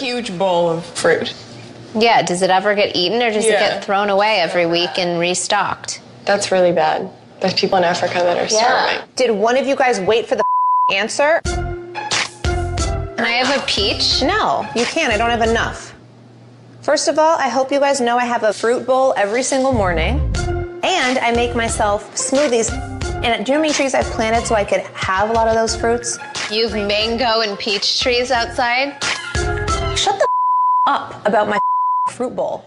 huge bowl of fruit. Yeah, does it ever get eaten or does it get thrown away every week and restocked? That's really bad. There's people in Africa that are starving. Did one of you guys wait for the answer? And I have a peach. No, you can't. I don't have enough. First of all, I hope you guys know I have a fruit bowl every single morning. And I make myself smoothies. And do you know how many trees I've planted so I could have a lot of those fruits? You have mango and peach trees outside. Up about my fruit bowl.